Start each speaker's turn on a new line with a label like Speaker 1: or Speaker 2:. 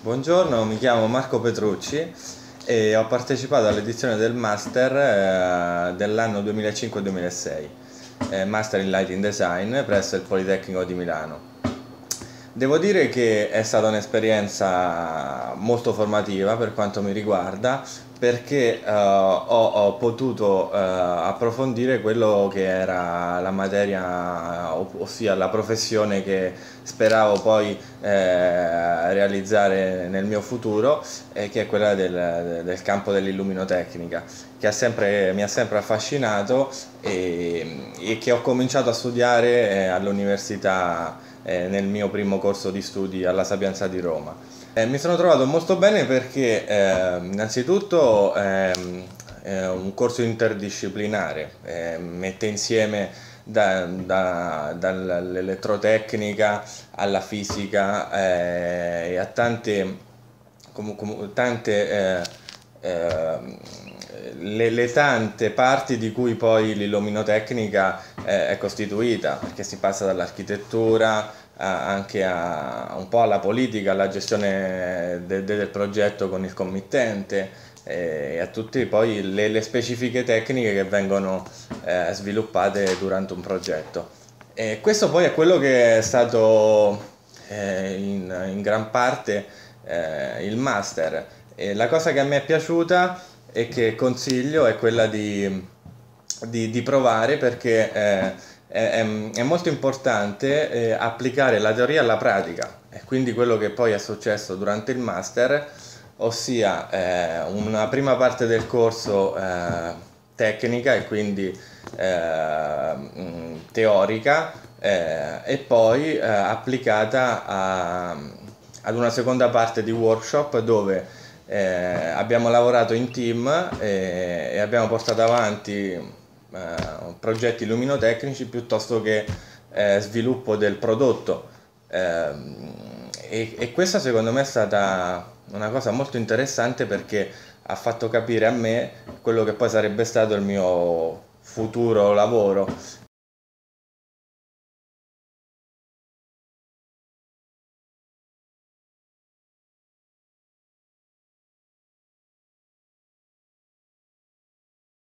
Speaker 1: Buongiorno, mi chiamo Marco Petrucci e ho partecipato all'edizione del Master eh, dell'anno 2005-2006, eh, Master in Lighting Design presso il Politecnico di Milano. Devo dire che è stata un'esperienza molto formativa per quanto mi riguarda perché uh, ho, ho, potuto uh, approfondire quello che era la materia, ossia la professione che speravo poi eh, realizzare nel mio futuro, eh, che è quella del, del campo dell'illuminotecnica, che ha sempre, mi ha sempre affascinato e, e, che ho cominciato a studiare eh, all'università eh, nel mio primo corso di studi alla Sapienza di Roma. Eh, mi sono trovato molto bene perché eh, innanzitutto ehm, è un corso interdisciplinare, eh, mette insieme da, da, dall'elettrotecnica alla fisica eh, e a tante, com, com, tante eh, ehm, le, le, tante parti di cui poi l'illuminotecnica è costituita, perché si passa dall'architettura anche a, un po' alla politica, alla gestione de, de, del progetto con il committente e a tutte poi le, le specifiche tecniche che vengono eh, sviluppate durante un progetto. E questo poi è quello che è stato eh, in, in, gran parte eh, il master. E la cosa che a me è piaciuta e che consiglio è quella di, di, di provare perché eh, è, è molto importante eh, applicare la teoria alla pratica. E quindi quello che poi è successo durante il master, ossia eh, una prima parte del corso eh, tecnica e quindi eh, teorica eh, e poi eh, applicata a, ad una seconda parte di workshop dove abbiamo lavorato in team e abbiamo portato avanti eh, progetti luminotecnici piuttosto che eh, sviluppo del prodotto. Eh, e, e, questa secondo me è stata una cosa molto interessante perché ha fatto capire a me quello che poi sarebbe stato il mio futuro lavoro